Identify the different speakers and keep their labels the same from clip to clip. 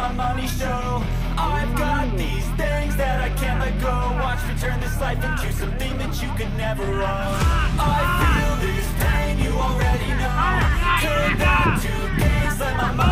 Speaker 1: my money show. I've got these things that I can't let go. Watch me turn this life into something that you can never own. I feel this pain, you already know. Turn that to gains, let my money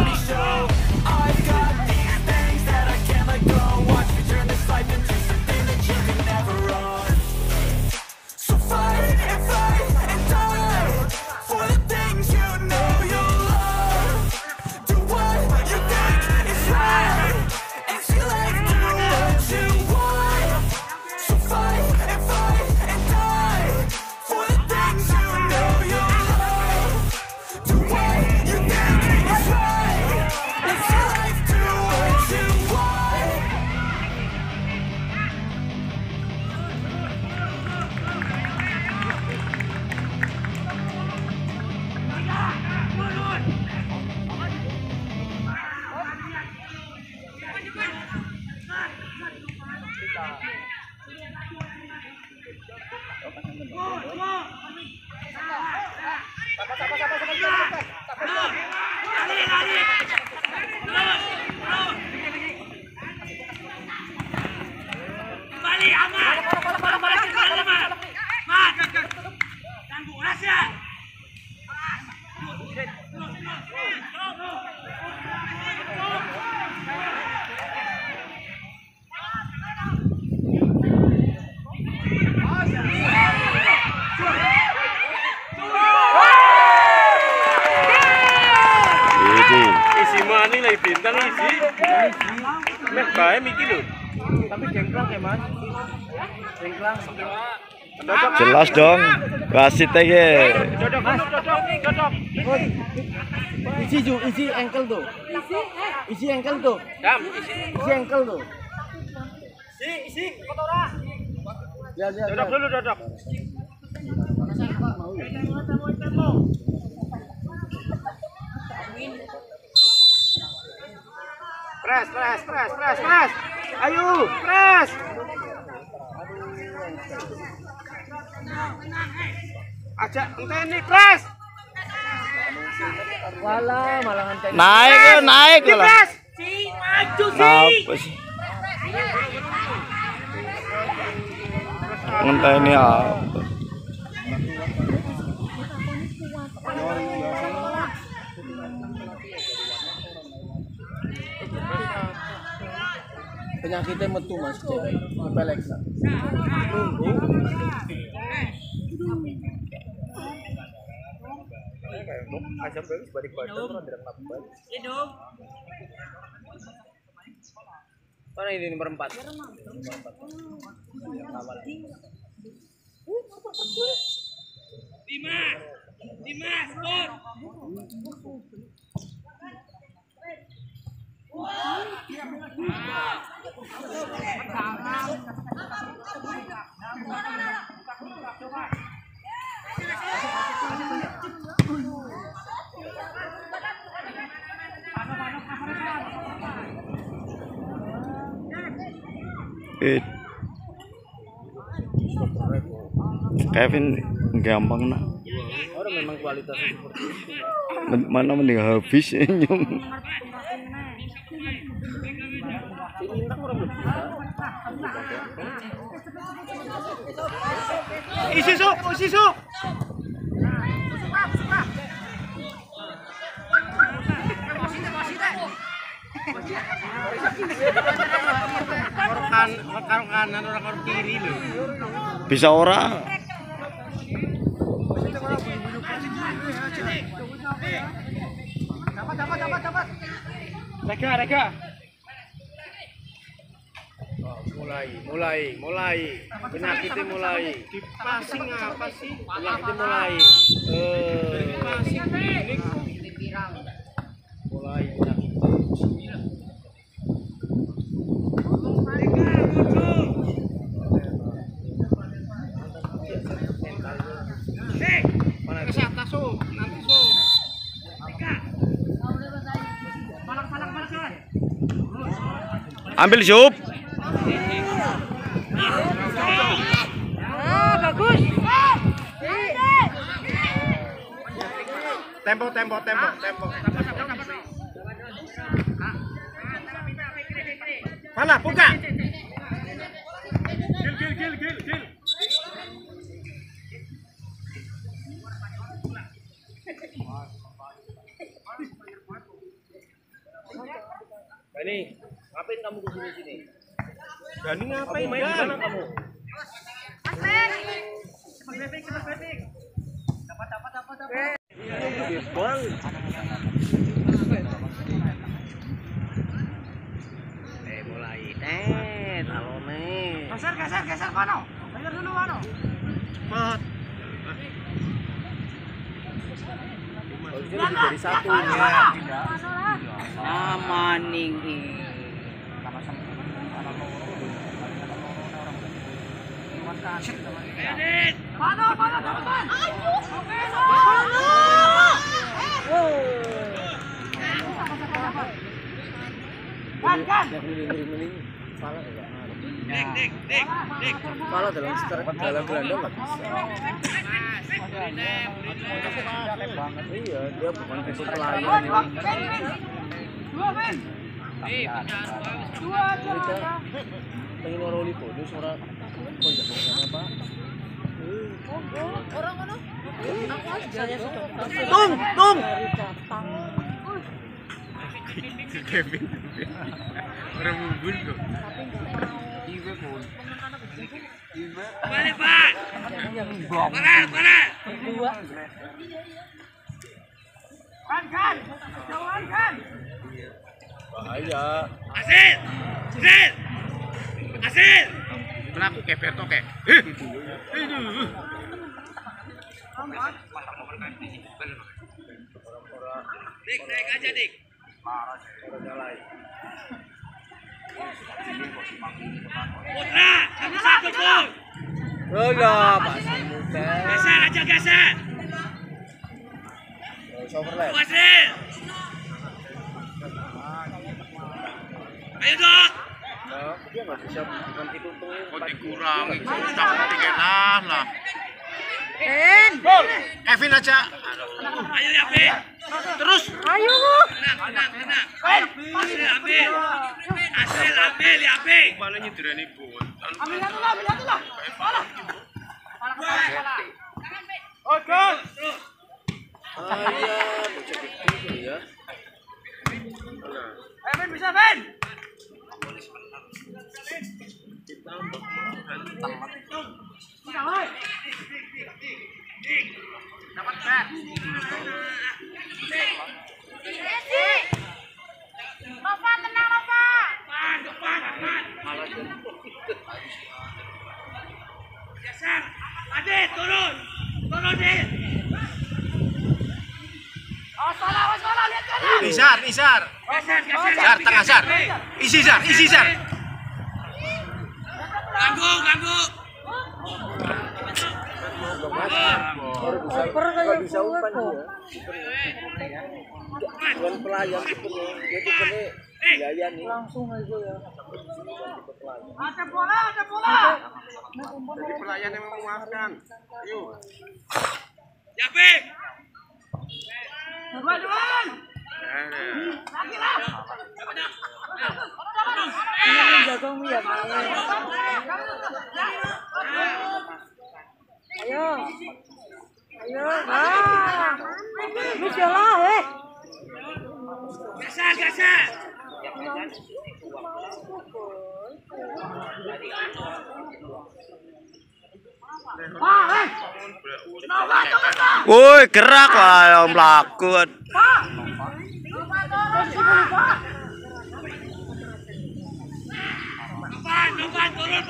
Speaker 2: ya.
Speaker 3: Ini.
Speaker 4: Isi mani lagi bintang isi. Meh bae miki lho.
Speaker 3: Jelas dong. Wasit aja.
Speaker 4: Cocok cocok cocok.
Speaker 5: isi ju isi ankle tuh isi ankle tuh
Speaker 4: Dam isi.
Speaker 5: isi ankle tuh
Speaker 4: Isi isi kotora.
Speaker 5: lihat lihat
Speaker 4: Cocok dulu cocok. Press, press, press, press, press. Ayo, press. Ajak enteni press.
Speaker 5: Walah, malah ngenteng.
Speaker 3: Naik ya, naik
Speaker 4: Di
Speaker 3: lah.
Speaker 4: press. Si maju
Speaker 3: sih? Ini apa.
Speaker 5: Penyakitnya metu mas, cewek. Kepeleksa.
Speaker 4: Asam bagus balik badan terus ada apa balik.
Speaker 2: Hidup.
Speaker 4: Mana ini nomor 4?
Speaker 2: Dimas. Dimas, Bor.
Speaker 3: Eh. Kevin gampang nak.
Speaker 5: Orang memang kualitasnya seperti itu.
Speaker 3: Mana mending habis
Speaker 5: senyum.
Speaker 2: Isi suk, isi suk.
Speaker 5: Orang orang orang kiri loh.
Speaker 3: Bisa ora?
Speaker 2: Rega, rega.
Speaker 5: Mulai mulai mulai. Penyakitnya mulai. Passing apa sih? Penyakitnya mulai. Mulai
Speaker 3: Ambil sup.
Speaker 5: Tempo tempo tempo tempo. Mana buka. Gani, ngapain kamu ke sini sini? Gani ngapain? Main. di mana kamu? Bal. Eh mulai tet, alone.
Speaker 2: Geser, geser, geser kono. Geser dulu kono.
Speaker 5: Mat. jadi satu ya.
Speaker 6: Amaning
Speaker 2: Kono, kono, teman. Kan, kan.
Speaker 5: Kalau dalam secara dalam gelandang nggak bisa. Iya, dia bukan tipe pelayan.
Speaker 2: Dua, Ben. Dua, dua.
Speaker 5: Pengen orang itu, dia suara kok jago apa? Tung, tung. Kevin. Orang bubul kok.
Speaker 2: Balik, Pak. Balik, balik. Kan, kan. Jauhan, kan.
Speaker 5: Bahaya.
Speaker 2: Asil. Asil. Asil.
Speaker 5: Kenapa keper tuh kayak?
Speaker 2: Dik, naik aja, Dik. Putra, kamu satu pun.
Speaker 5: Oh ya, Pak.
Speaker 2: Geser aja, geser.
Speaker 5: Overlap.
Speaker 2: Wasil. Ayo, Dok.
Speaker 5: Dia nggak bisa.
Speaker 4: Kok dikurangi lah lah.
Speaker 5: Kevin aja.
Speaker 2: Ayo, ya, Be.
Speaker 5: Terus.
Speaker 2: Ambil. Ambil, ya.
Speaker 4: Mana.
Speaker 2: Ambil lah, ambil lah.
Speaker 5: Oke. Ah iya, bocah gitu ya.
Speaker 2: Ayo, Ben, bisa, Ben. Bisa, woi. Dapat, Ben. Kanan.
Speaker 5: Nisar, Nisar.
Speaker 2: Geser, geser.
Speaker 5: Sar, tengah Sar. Isi Sar, isi Sar.
Speaker 2: Ganggu, ganggu.
Speaker 5: Kalau bisa umpan dia. Bukan pelayan tipe dia tipe biaya nih.
Speaker 7: Langsung aja ya.
Speaker 2: Ada bola, ada bola.
Speaker 5: Jadi pelayan yang
Speaker 2: lah.
Speaker 7: Ayo. Ayo. Ah. Bisa lah, eh.
Speaker 2: Geser, geser. Pak, eh. Kenapa, kenapa?
Speaker 3: Woi, gerak lah mlaku.
Speaker 2: Novan, Novan, turun.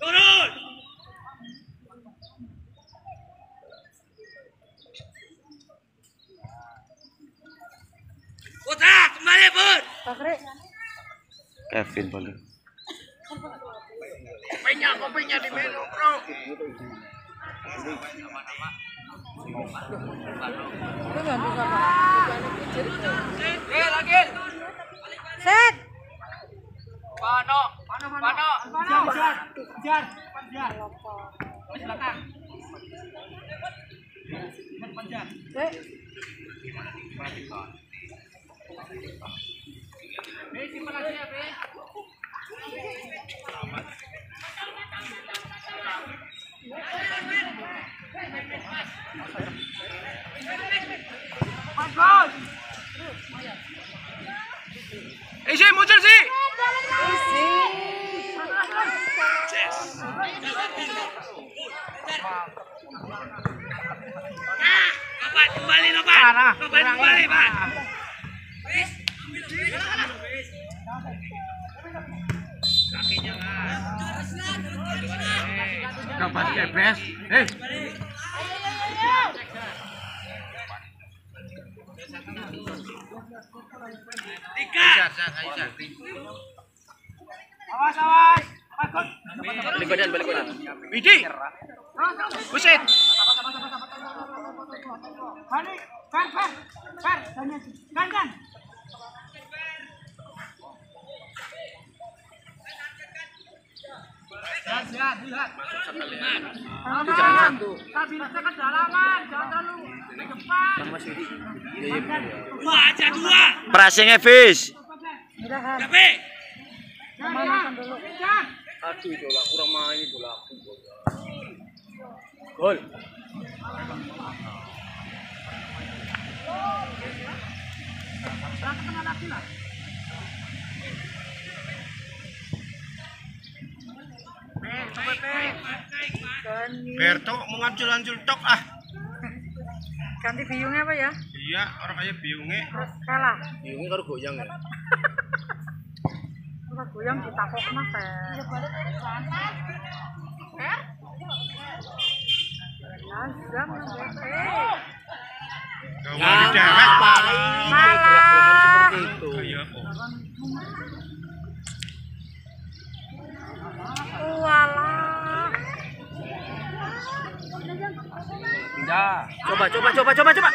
Speaker 2: Turun.
Speaker 3: Kevin paling.
Speaker 5: Kopinya, kopinya di menu, bro.
Speaker 7: Itu ganti
Speaker 2: jar, jar. Belakang.
Speaker 7: Eh.
Speaker 2: Be, simpan lagi ya, Be.
Speaker 5: Eh, sih, muncul sih.
Speaker 2: Nah, kembali, kembali, Pak.
Speaker 5: Kapan? Eh,
Speaker 2: Tiga. Awas, awas.
Speaker 5: Balik badan, balik badan. Widi. Buset.
Speaker 2: Balik. Fer, fer. Fer, ganyan. Ganyan. Lihat, lihat, lihat. Jangan satu. Kabinetnya ke dalaman, jangan terlalu ke depan. Dua aja dua.
Speaker 3: Pressing Fish.
Speaker 7: Udah, Han.
Speaker 2: Tapi.
Speaker 7: Pemanasan dulu.
Speaker 2: Jangan.
Speaker 5: Aduh, idola kurang main. Gol.
Speaker 2: Lagi lah.
Speaker 7: Ganti.
Speaker 5: Berto mau ngancul-ancul tok ah.
Speaker 7: Ganti biungnya apa ya?
Speaker 5: Iya, orang kayak biungnya.
Speaker 7: Terus kalah.
Speaker 5: Biungnya karo goyang ya.
Speaker 7: Goyang ditakok mas ya. Lazam eh.
Speaker 5: Dewek?
Speaker 7: Walah.
Speaker 5: Pindah. Coba, coba, coba, coba, coba.